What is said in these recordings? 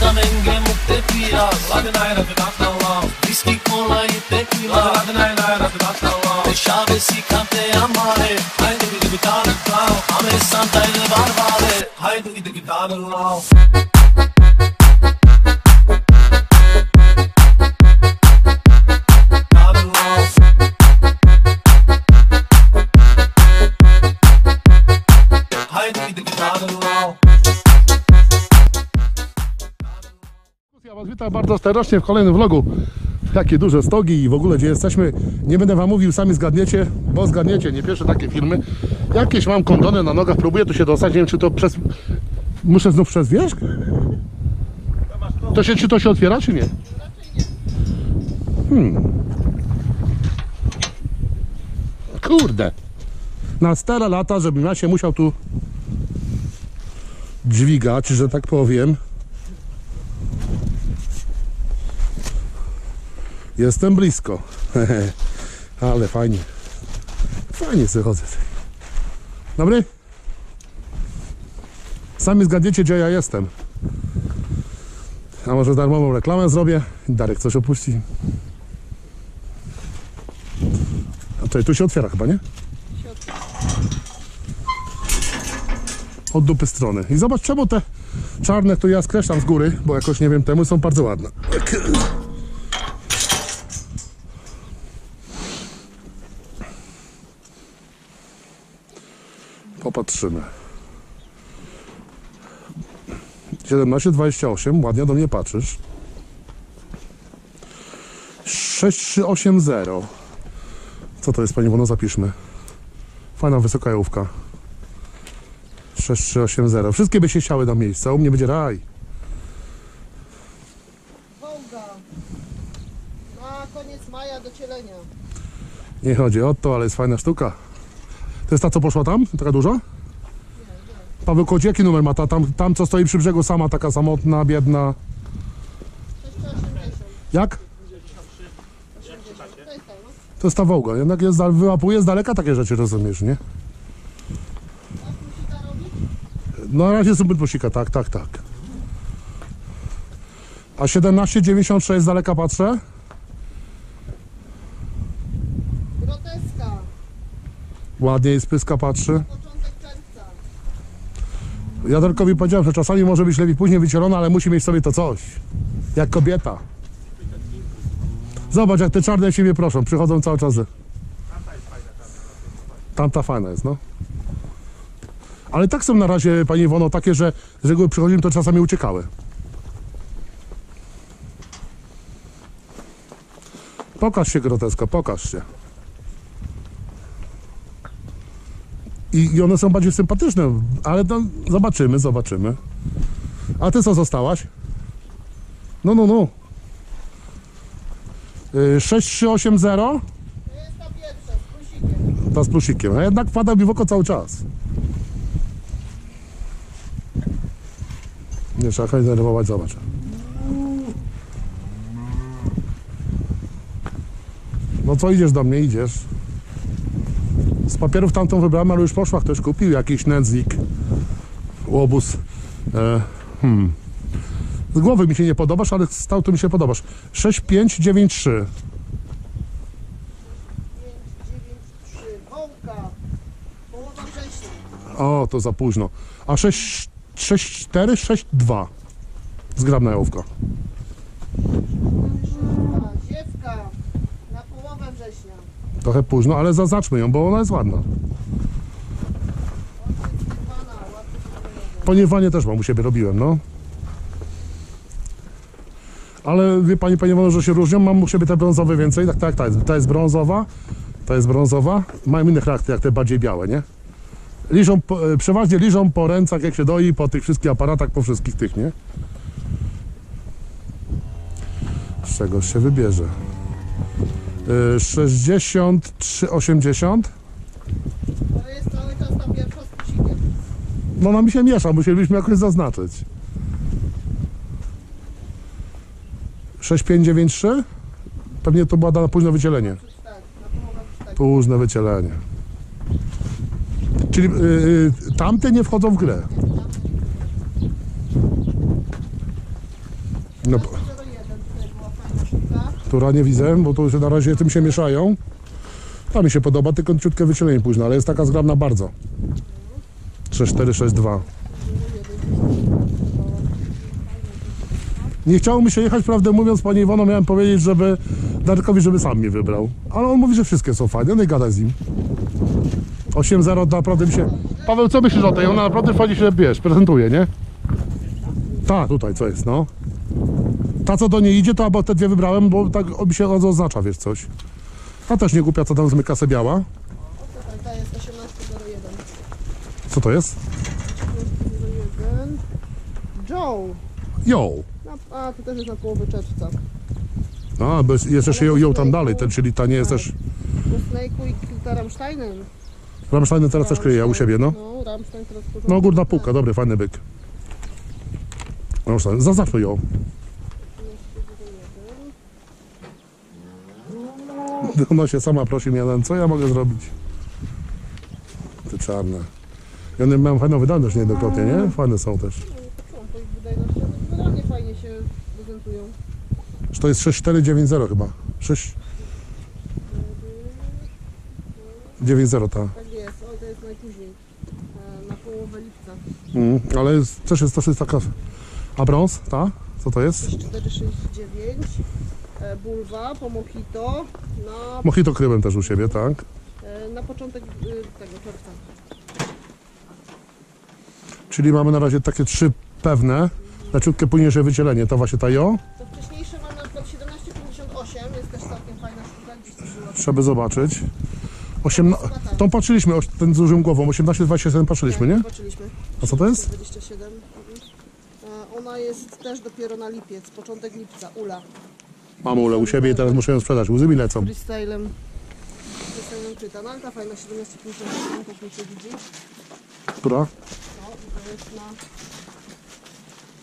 ತಮೆಂಗೆ ಮುಕ್ತೆ ಪಿಯ ಲಗನಾಯ ರಘುನಾಥ इसकी कोला ये तेकीला लगना है ना रखना तवा पेशाब सिखाते हमारे हाय तू इधर गिटार लाओ हमें सांता ये बार बार हाय तू इधर गिटार लाओ Bardzo serdecznie w kolejnym vlogu. Jakie duże stogi i w ogóle gdzie jesteśmy. Nie będę Wam mówił, sami zgadniecie, bo zgadniecie, nie pierwsze takie filmy. Jakieś mam kondony na nogach, próbuję tu się dostać, nie wiem czy to przez... Muszę znów przez wierzch? To się, czy to się otwiera, czy nie? Hmm. Kurde. Na stare lata, żebym ja się musiał tu dźwigać, że tak powiem. Jestem blisko. Ale fajnie. Fajnie sobie chodzę. Dobry? Sami zgadniecie, gdzie ja jestem. A może darmową reklamę zrobię? Darek coś opuści. A tutaj tu się otwiera chyba, nie? Od dupy strony. I zobacz, czemu te czarne, to ja skreślam z góry, bo jakoś nie wiem, temu są bardzo ładne. Popatrzymy. 1728, ładnie do mnie patrzysz. 6380. Co to jest, Pani Wono? Zapiszmy. Fajna wysoka jałówka. 6380. Wszystkie by się chciały do miejsca. U mnie będzie raj. Wołga. Na koniec maja do cielenia. Nie chodzi o to, ale jest fajna sztuka. To jest ta, co poszła tam? Taka duża? Paweł Koci, jaki numer ma ta? Tam, tam, co stoi przy brzegu sama, taka samotna, biedna. 680. Jak? To jest ta Wołga. Jednak jest, wyłapuje z daleka takie rzeczy, rozumiesz, nie? No na razie super prosika, tak, tak, tak. A 17,96 z daleka patrzę? Groteska. Ładniej z pyska patrzy. Ja Darkowi powiedziałem, że czasami może być lepiej później wycielona, ale musi mieć sobie to coś. Jak kobieta. Zobacz, jak te czarne siebie proszą, przychodzą cały czas. Tamta fajna jest, no. Ale tak są na razie, Pani Iwono, takie, że z reguły przychodzimy, to czasami uciekały. Pokaż się, groteska, pokaż się. I, I one są bardziej sympatyczne, ale to zobaczymy, zobaczymy. A ty co zostałaś? No, no, no. Yy, 6380? To jest ta pierwsza z plusikiem. Ta z plusikiem. A jednak wpada mi w oko cały czas. Nie trzeba chęć zdenerwować, zobacz. No co idziesz do mnie, idziesz? Papierów tamtą wybrałem, ale już poszła, ktoś kupił jakiś nędznik. Łobuz. E, hmm. Z głowy mi się nie podobasz, ale z tautu mi się podobasz. 6593. 593. Wołga. Połowa września. O, to za późno. A 6, 6 4, 6, 2. Zgrabna jałówka. A, Ziewka. Na połowę września. Trochę późno, ale zaznaczmy ją, bo ona jest ładna. Poniewanie też mam u siebie robiłem, no. Ale wie pani, panie Iwano, że się różnią. Mam u siebie te brązowe więcej. Tak, tak, ta jest, ta jest brązowa. Ta jest brązowa. Mają inny charakter, jak te bardziej białe, nie? Liżą, e, przeważnie liżą po rękach, jak się doi, po tych wszystkich aparatach, po wszystkich tych, nie? Z czegoś się wybierze. Yy, 63, 80. To jest cały czas ta pierwsza z. No ona mi się miesza, musielibyśmy jakoś zaznaczyć. 6593? Pewnie to była na późne wycielenie. Tak, na połowę tak. Późne wycielenie. Czyli yy, tamte nie wchodzą w grę. No, 01 tutaj była fajna sztuka. Która nie widzę, bo tu się na razie tym się mieszają. Ta mi się podoba, tylko ciutkie wycielenie późno, ale jest taka zgrabna bardzo. 6462. Nie chciało mi się jechać, prawdę mówiąc, pani Iwono, miałem powiedzieć, żeby Darkowi, żeby sam mnie wybrał. Ale on mówi, że wszystkie są fajne, no i gadaj z nim. 8-0 naprawdę mi się... Paweł, co myślisz o tej? Ona naprawdę fajnie się, wiesz, prezentuje, nie? Ta, tutaj, co jest, no. Ta, co do niej idzie, to albo te dwie wybrałem, bo tak mi się oznacza, wiesz, coś. Ta też nie głupia, co tam zmyka se biała. O, tutaj ta jest 1801. Co to jest? 1801. Joe. Ją. Na, a, to też jest na połowę czerwca. A, bo jest jest jeszcze ją, ją tam dalej, ten, czyli ta nie jest też... Do Snake'u i Kilta Rammsteinem. Rammstein teraz też kryje u siebie, no. No, Rammstein teraz porządnie. No, górna półka, dobry, fajny byk. Rammstein, zaznaczmy ją. Ona się sama prosi mnie, co ja mogę zrobić? Te czarne. I one mają fajną wydajność niejednokrotnie, nie? Fajne są też. Patrzyłam po ich wydajności, one generalnie fajnie się prezentują. Czy to jest 6490 chyba? 6... 90 ta. Tak jest, oj to jest najpóźniej. E, Na połowę lipca. Mm, ale jest, też jest, też jest taka... A brąz, ta? Co to jest? 469. Bulwa po Mojito na, Mojito kryłem też u siebie, tak? e, na początek y, tego czerwca. Czyli mamy na razie takie trzy pewne. Leciutkie późniejsze wycielenie. To właśnie ta jo. To wcześniejsze mamy na przykład 1758, jest też całkiem fajna sztuka, gdzieś. Trzeba zobaczyć. Osiemna... Tą patrzyliśmy, oś- ten z dużym głową. 18-27 patrzyliśmy, nie? Patrzyliśmy. A co to jest? 27. mhm. E, Ona jest też dopiero na lipiec, początek lipca, Ula. Mam ulę u siebie i teraz muszę ją sprzedać. Łzy mi lecą. Freestylem. Freestylem kryta. No ale ta fajna 1757 też mi się widzi. Która? No i to jest na...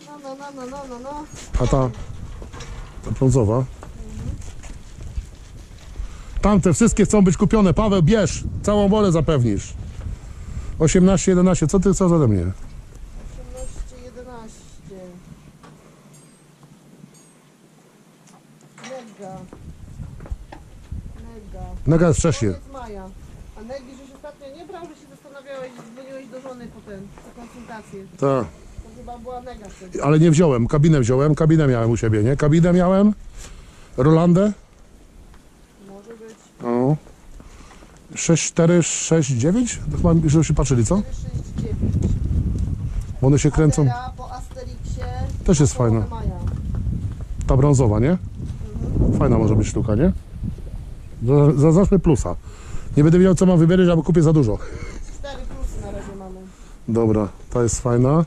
No, no, no, no, no, no, no. A ta... Ta brązowa. Tamte wszystkie chcą być kupione. Paweł, bierz. Całą wolę zapewnisz. 18, 11. Co ty chcesz ode mnie? 18, 11. Mega. Mega. Naga jest wcześniej. Koniec maja. A Negi, żeś ostatnio nie brał, że się zastanawiałeś, dzwoniłeś do żony potem, po konsultację. Tak. To chyba była Nega wtedy. Ale nie wziąłem. Kabinę wziąłem. Kabinę miałem u siebie, nie? Kabinę miałem. Rolandę. Może być O. 6, 4, 6, 9? To chyba, żebyście patrzyli, co? 469. Bo one się kręcą. Adera po Asterixie. Też jest na fajna. Maja. Ta brązowa, nie? Fajna może być sztuka, nie? Za- Zaznaczmy plusa. Nie będę wiedział, co mam wybierać, albo kupię za dużo. 4 plusy na razie mamy. Dobra, ta jest fajna.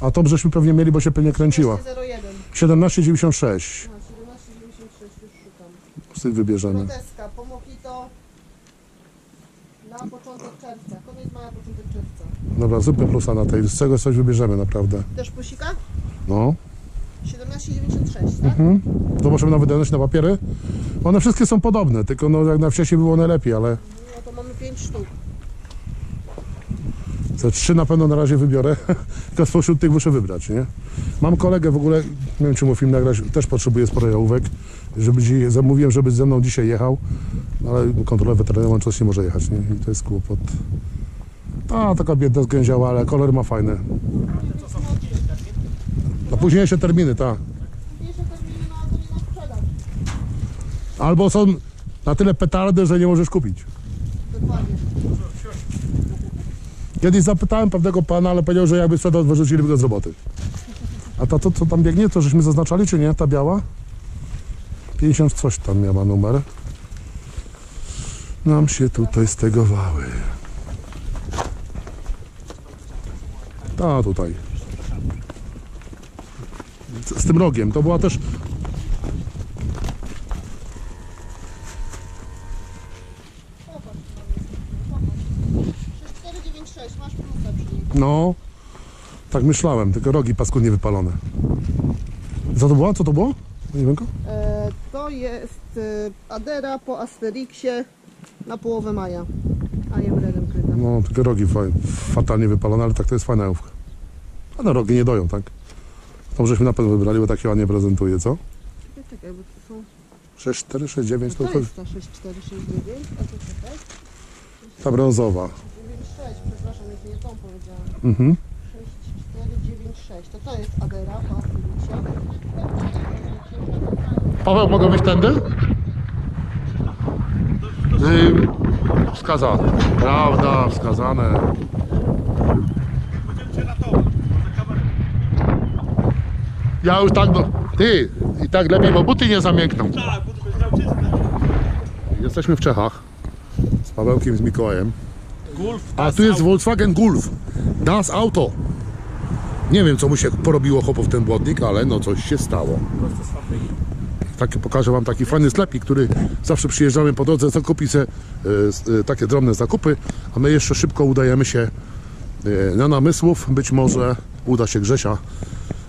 A to żeśmy pewnie mieli, bo się pewnie kręciła. 01. 17,96. A, 1796 już szukam. Z wybierzemy. Proteska po Mojito na początek czerwca. Koniec maja, początek czerwca. Dobra, zróbmy plusa na tej. Z czego coś wybierzemy, naprawdę. Też pusika? No. 1796, tak? Mhm. Zobaczymy na wydajność na papiery. One wszystkie są podobne, tylko no jak na wcześniej było najlepiej, ale No to mamy 5 sztuk. Te trzy na pewno na razie wybiorę, tylko spośród tych muszę wybrać, nie? Mam kolegę w ogóle, nie wiem czy mu film nagrać, też potrzebuje sporo jałówek, żeby dzi- zamówiłem, żeby ze mną dzisiaj jechał, ale kontrolę weterynaryjną czas nie może jechać, nie? I to jest kłopot. A, taka biedna zgęziała, ale kolor ma fajny. Późniejsze terminy, tak. Albo są na tyle petardy, że nie możesz kupić. Dokładnie. Kiedyś zapytałem pewnego pana, ale powiedział, że jakby sprzedał, wyrzuciliby go z roboty. A ta to, co tam biegnie, to żeśmy zaznaczali, czy nie? Ta biała? 50 coś tam miała numer. Nam się tutaj stegowały. Ta tutaj. Tym rogiem. To była też... Popatrz. 6496, masz plusa przy nim. No, tak myślałem, tylko rogi paskudnie wypalone. Co to było? Co to było? Nie wiem go? E, to jest e, Adera po Asterixie na połowę maja. A nie redem kryta. No, tylko rogi fa- fatalnie wypalone, ale tak to jest fajna jałówka. Ale rogi nie doją, tak? To żeśmy na pewno wybrali, bo takie ładnie prezentuje, co? Czekaj, czekaj, bo to są... 6, 4, 6, 9 to, To to jest ta 6469, a to czekaj. ta brązowa. 96, przepraszam, jeśli nie tą powiedziałam. Mhm. 6496, to to jest Adera po Asterixie. Paweł, mogę być tędy? Yy, wskazane. Prawda, wskazane. Ja już tak, do... ty, i tak lepiej, bo buty nie zamiękną. Tak, jest czyste. Jesteśmy w Czechach z Pawełkiem, z Mikołajem. Golf, A tu jest Volkswagen Golf. Das Auto. Nie wiem, co mu się porobiło chłopu w ten błotnik, ale no coś się stało. Tak, pokażę wam taki fajny sklepik, który zawsze przyjeżdżamy po drodze, zakupić se, e, s- e, takie drobne zakupy, a my jeszcze szybko udajemy się e, na namysłów. Być może uda się Grzesia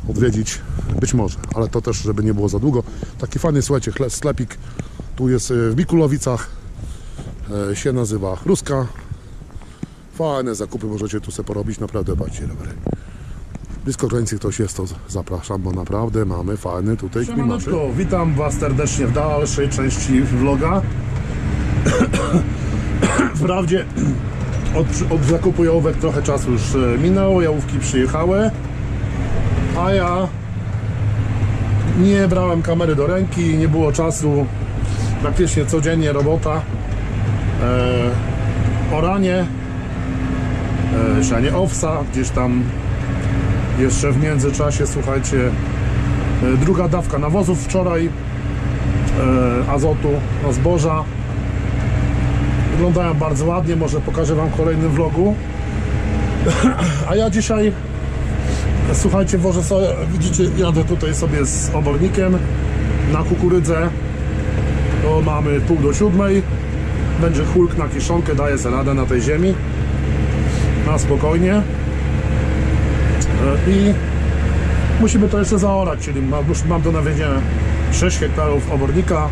odwiedzić, być może, ale to też, żeby nie było za długo. Taki fajny, słuchajcie, sklepik tu jest e, w Mikulowicach, e, się nazywa Ruska. Fajne zakupy możecie tu sobie porobić, naprawdę bardziej dobry. Blisko granicy ktoś jest, to zapraszam, bo naprawdę mamy fajny tutaj klimat. Witam Was serdecznie w dalszej części vloga. Wprawdzie od, od zakupu jałówek trochę czasu już e, minęło, jałówki przyjechały, a ja nie brałem kamery do ręki, nie było czasu, praktycznie codziennie robota, e, oranie, e, sianie owsa, gdzieś tam jeszcze w międzyczasie, słuchajcie, e, druga dawka nawozów wczoraj, e, azotu na zboża. Wyglądają bardzo ładnie, może pokażę Wam w kolejnym vlogu. A ja dzisiaj, słuchajcie, wożę sobie, widzicie, jadę tutaj sobie z obornikiem na kukurydzę. To mamy pół do siódmej. Będzie hulk na kiszonkę, daję sobie radę na tej ziemi. Na spokojnie. E, I musimy to jeszcze zaorać, czyli mam, mam do nawiezienia 6 hektarów obornika.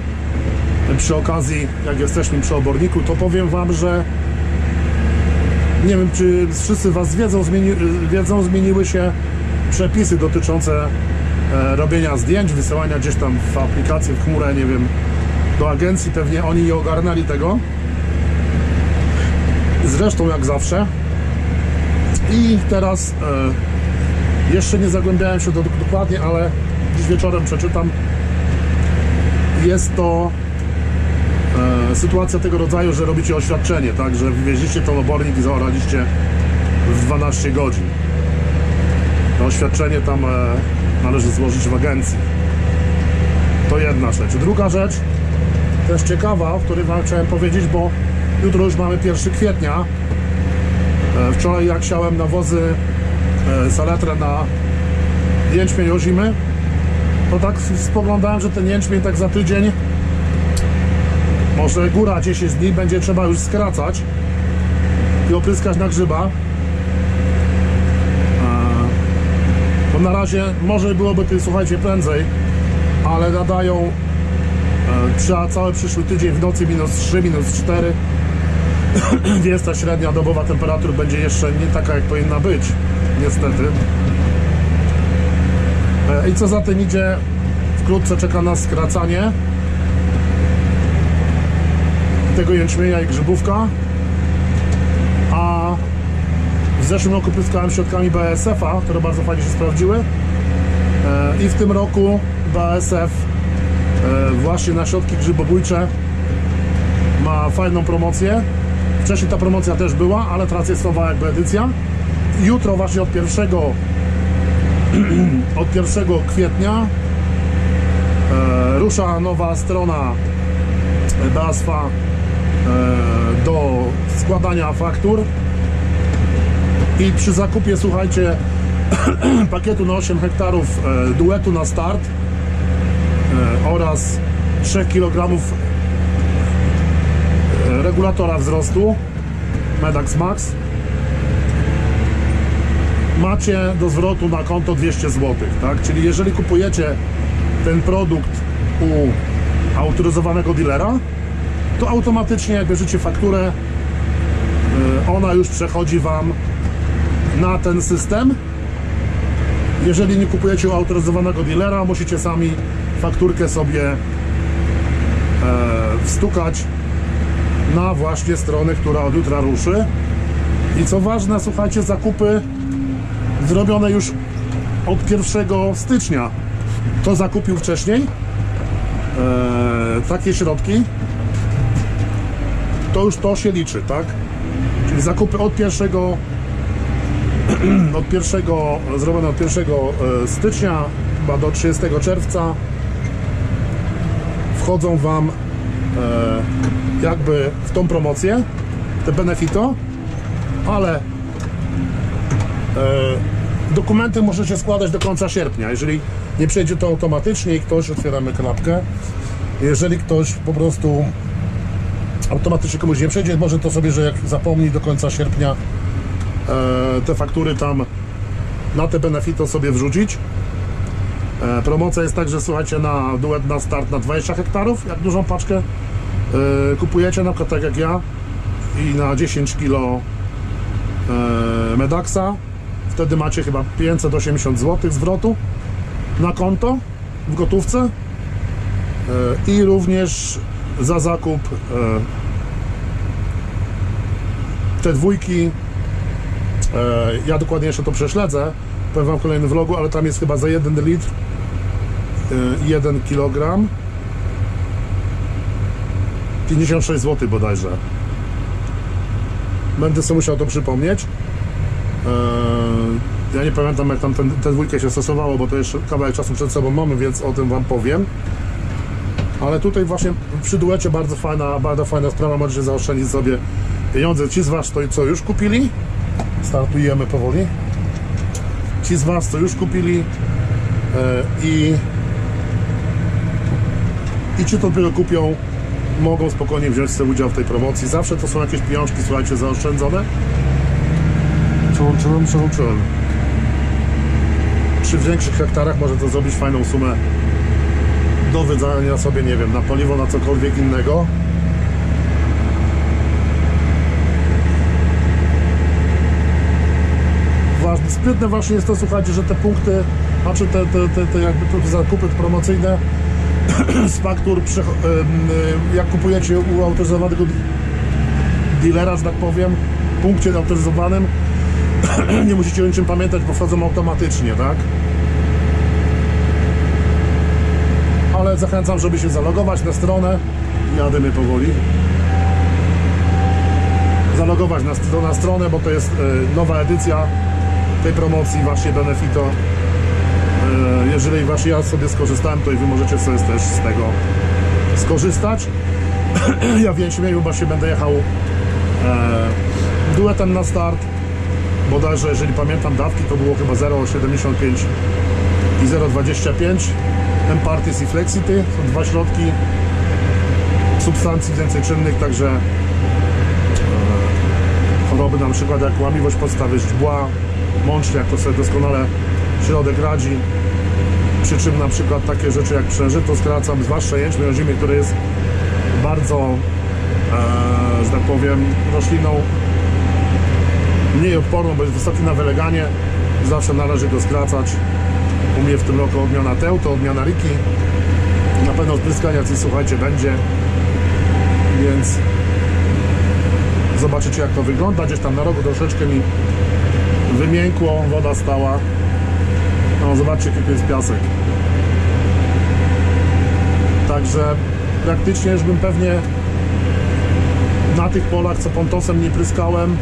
Przy okazji, jak jesteśmy przy oborniku, to powiem Wam, że nie wiem, czy wszyscy Was wiedzą, zmieni, wiedzą zmieniły się przepisy dotyczące e, robienia zdjęć, wysyłania gdzieś tam w aplikacji, w chmurę, nie wiem, do agencji, pewnie oni nie ogarnęli tego. Zresztą jak zawsze. I teraz e, jeszcze nie zagłębiałem się do, dokładnie, ale dziś wieczorem przeczytam. Jest to e, sytuacja tego rodzaju, że robicie oświadczenie, tak, że wywieźliście tą obornik i zaoraliście w 12 godzin. Oświadczenie tam e, należy złożyć w agencji. To jedna rzecz. Druga rzecz, też ciekawa, o której wam chciałem powiedzieć, bo jutro już mamy 1 kwietnia. E, Wczoraj jak siałem nawozy e, saletrę na jęczmień ozimy, to tak spoglądałem, że ten jęczmień tak za tydzień, może góra 10 dni, będzie trzeba już skracać i opryskać na grzyba. E, Bo na razie może byłoby to, słuchajcie, prędzej, ale nadają e, trzeba cały przyszły tydzień w nocy minus 3, minus 4 więc ta średnia dobowa temperatur będzie jeszcze nie taka jak powinna być niestety. E, i co za tym idzie wkrótce czeka nas skracanie tego jęczmienia i grzybówka w zeszłym roku pryskałem środkami BASF-a, które bardzo fajnie się sprawdziły E, i w tym roku BASF e, właśnie na środki grzybobójcze ma fajną promocję. Wcześniej ta promocja też była, ale teraz jest nowa jakby edycja. Jutro właśnie od 1 od 1 kwietnia e, rusza nowa strona BASF-a do składania faktur i przy zakupie, słuchajcie, pakietu na 8 hektarów e, duetu na start e, oraz 3 kg regulatora wzrostu Medax Max macie do zwrotu na konto 200 zł, tak? Czyli jeżeli kupujecie ten produkt u autoryzowanego dealera, to automatycznie jak bierzecie fakturę, ona już przechodzi Wam na ten system Jeżeli nie kupujecie u autoryzowanego dealera, musicie sami fakturkę sobie e, wstukać na właśnie stronę, która od jutra ruszy. I co ważne, słuchajcie, zakupy zrobione już od 1 stycznia. Kto zakupił wcześniej e, takie środki, to już to się liczy, tak? Czyli zakupy od pierwszego od pierwszego, zrobione od 1 e, stycznia chyba do 30 czerwca wchodzą Wam e, jakby w tą promocję, te benefito, ale e, dokumenty możecie składać do końca sierpnia. Jeżeli nie przejdzie to automatycznie i ktoś, otwieramy klapkę, jeżeli ktoś po prostu automatycznie komuś nie przejdzie, może to sobie, że jak zapomni do końca sierpnia te faktury tam na te benefito sobie wrzucić. E, promocja jest tak, że słuchajcie, na duet na start na 20 hektarów, jak dużą paczkę e, kupujecie, na przykład tak jak ja, i na 10 kilo e, Medaxa, wtedy macie chyba 580 zł zwrotu na konto w gotówce e, i również za zakup e, te dwójki e, ja dokładnie jeszcze to prześledzę. Powiem wam w kolejnym vlogu, ale tam jest chyba za 1 litr e, i 1 kg 56 zł bodajże. Będę sobie musiał to przypomnieć. E, ja nie pamiętam jak tam ten, tę dwójkę się stosowało, bo to jeszcze kawałek czasu przed sobą mamy, więc o tym wam powiem. Ale tutaj właśnie przy duecie bardzo fajna, bardzo fajna sprawa, możecie zaoszczędzić sobie pieniądze. Ci z Was, to, co już kupili, startujemy powoli. Ci z Was, co już kupili e, i i ci to dopiero kupią, mogą spokojnie wziąć sobie udział w tej promocji. Zawsze to są jakieś pieniążki, słuchajcie, zaoszczędzone. Czum, czum. Przy większych hektarach może to zrobić fajną sumę do wydania sobie, nie wiem, na paliwo, na cokolwiek innego. Ważne, sprytne właśnie jest to, słuchajcie, że te punkty, znaczy te, te, te, te jakby te zakupy promocyjne z faktur, prze- em, y, jak kupujecie u autoryzowanego dealera, że tak powiem, punkcie autoryzowanym, nie musicie o niczym pamiętać, bo wchodzą automatycznie, tak? ale zachęcam, żeby się zalogować na stronę. Jadymy powoli. Zalogować na, na stronę, bo to jest e, nowa edycja tej promocji właśnie Benefito. E, jeżeli właśnie ja sobie skorzystałem, to i wy możecie sobie też z tego skorzystać. ja w Jęczmieniu właśnie będę jechał e, duetem na start. Bodajże, jeżeli pamiętam dawki, to było chyba 0,75 i 0,25 M-Partis i Flexity są dwa środki substancji więcej czynnych, także e, choroby na przykład jak łamiwość podstawy źdźbła, mączniak to sobie doskonale środek radzi przy czym na przykład takie rzeczy jak przężyto skracam, zwłaszcza jęczmień ozimy, który jest bardzo e, że tak powiem rośliną mniej odporną, bo jest wysoki na wyleganie zawsze należy go skracać u mnie w tym roku odmiana Teuto, odmiana Riki. Na pewno spryskania coś, słuchajcie, będzie. Więc zobaczycie jak to wygląda. Gdzieś tam na rogu troszeczkę mi wymiękło, woda stała. No zobaczcie jaki to jest piasek. Także praktycznie już bym pewnie na tych polach, co pontosem nie pryskałem,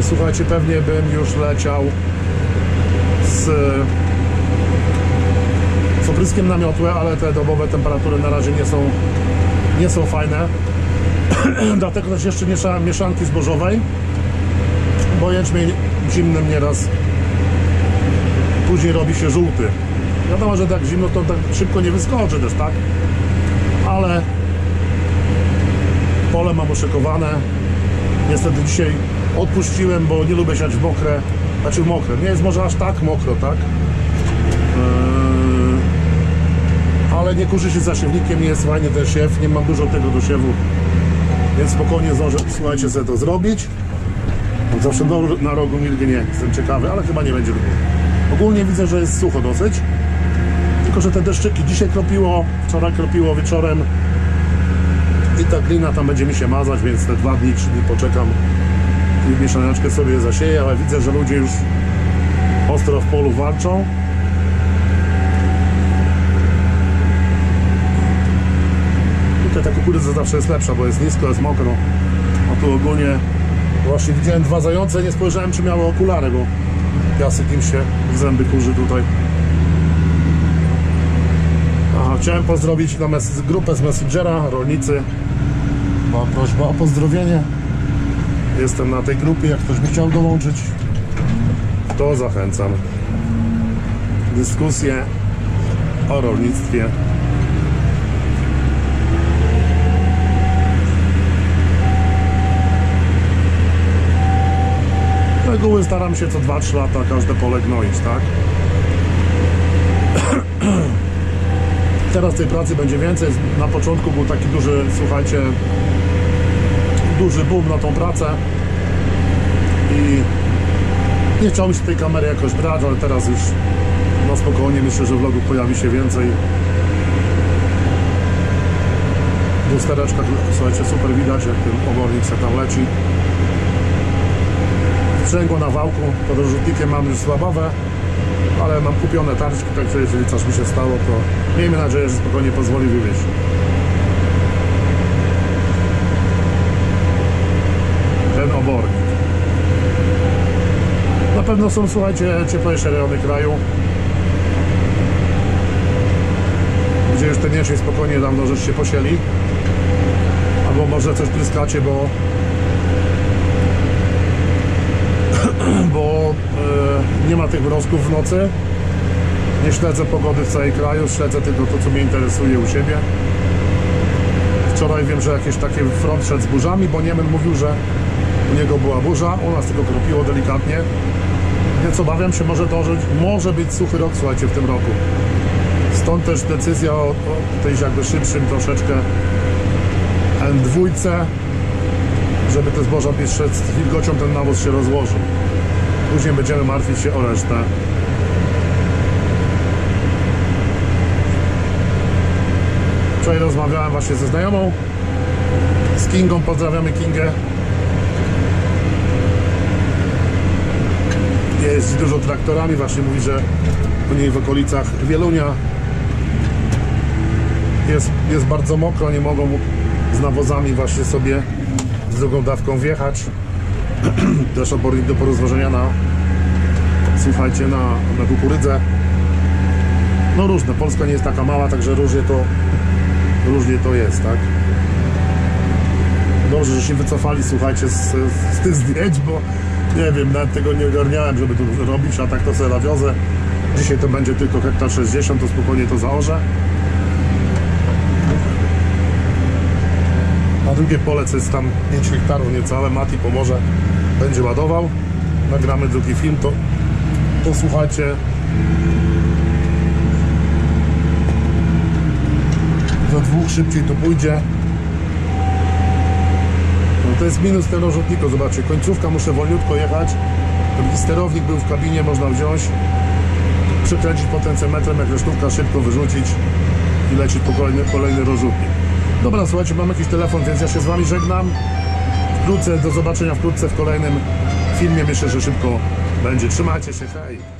e, słuchajcie, pewnie bym już leciał z, z opryskiem na miotłę, ale te dobowe temperatury na razie nie są, nie są fajne. Dlatego też jeszcze mieszałem mieszanki zbożowej, bo jęczmień zimnym nieraz później robi się żółty. Wiadomo, że tak zimno to tak szybko nie wyskoczy też, tak? Ale pole mam oszykowane. Niestety dzisiaj odpuściłem, bo nie lubię siać w mokre, znaczy w mokre. Nie jest może aż tak mokro, tak? Eee, ale nie kurzy się zasiewnikiem, jest fajnie ten siew, nie mam dużo tego do siewu, więc spokojnie zdążę, słuchajcie, sobie to zrobić. Zawsze do, na rogu milgnie, jestem ciekawy, ale chyba nie będzie rogu. Ogólnie widzę, że jest sucho dosyć. Tylko, że te deszczyki dzisiaj kropiło, wczoraj kropiło wieczorem. I ta glina tam będzie mi się mazać, więc te dwa dni, trzy dni poczekam i mieszaneczkę sobie zasieję, ale widzę, że ludzie już ostro w polu walczą. Tutaj ta kukurydza zawsze jest lepsza, bo jest nisko, jest mokro. A tu ogólnie właśnie widziałem dwa zające, nie spojrzałem czy miały okulary, bo piasek im się w zęby kurzy tutaj. Aha, chciałem pozdrowić na mes- grupę z Messengera, rolnicy. Była prośba o pozdrowienie. Jestem na tej grupie, jak ktoś by chciał dołączyć, to zachęcam. Dyskusje o rolnictwie. Z reguły staram się co 2-3 lata każde pole gnoić, tak? Teraz tej pracy będzie więcej. Na początku był taki duży, słuchajcie, duży boom na tą pracę i nie chciałem się tej kamery jakoś brać, ale teraz już na spokojnie myślę, że vlogów pojawi się więcej. W lustereczkach, słuchajcie, super widać, jak ten obornik se tam leci. Sprzęgło na wałku, pod mam już słabowe, ale mam kupione tarczki, także jeżeli coś mi się stało, to miejmy nadzieję, że spokojnie pozwoli wywieźć. Ten obornik. Na pewno są, słuchajcie, cieplejsze rejony kraju, gdzie już ten jesień spokojnie dawno żeś się posieli, albo może coś pryskacie, bo bo e, nie ma tych mrozków w nocy. Nie śledzę pogody w całej kraju, śledzę tylko to, co mnie interesuje u siebie. Wczoraj wiem, że jakieś takie front szedł z burzami, bo Niemen mówił, że u niego była burza, u nas tylko kropiło delikatnie. Więc obawiam się, może dążyć, może być suchy rok, słuchajcie, w tym roku. Stąd też decyzja o, o tej jakby szybszym troszeczkę N2, żeby te zboża jeszcze z wilgocią ten nawóz się rozłożył. Później będziemy martwić się o resztę. Wczoraj rozmawiałem właśnie ze znajomą, z Kingą, pozdrawiamy Kingę. Jeździ dużo traktorami, właśnie mówi, że u niej w okolicach Wielunia jest, jest bardzo mokro, nie mogą z nawozami właśnie sobie z drugą dawką wjechać. Też obornik do porozważenia na słuchajcie, na, na kukurydzę. No różne, Polska nie jest taka mała, także różnie to różnie to jest, tak? Dobrze, że się wycofali, słuchajcie, z, z, tych zdjęć, bo nie wiem, nawet tego nie ogarniałem, żeby tu robić, a tak to sobie nawiozę. Dzisiaj to będzie tylko hektar 60, to spokojnie to założę. Drugie pole, co jest tam 5 hektarów niecałe, Mati pomoże, będzie ładował. Nagramy drugi film, to, to słuchajcie. Do dwóch szybciej to pójdzie. No to jest minus tego rzutnika, zobaczcie, końcówka muszę wolniutko jechać. Sterownik był w kabinie, można wziąć, przekręcić potencjometrem, jak resztówka szybko wyrzucić i lecieć po kolejny, kolejny rozrzutnik. Dobra, słuchajcie, mam jakiś telefon, więc ja się z Wami żegnam. Wkrótce, do zobaczenia wkrótce w kolejnym filmie. Myślę, że szybko będzie. Trzymajcie się, hej!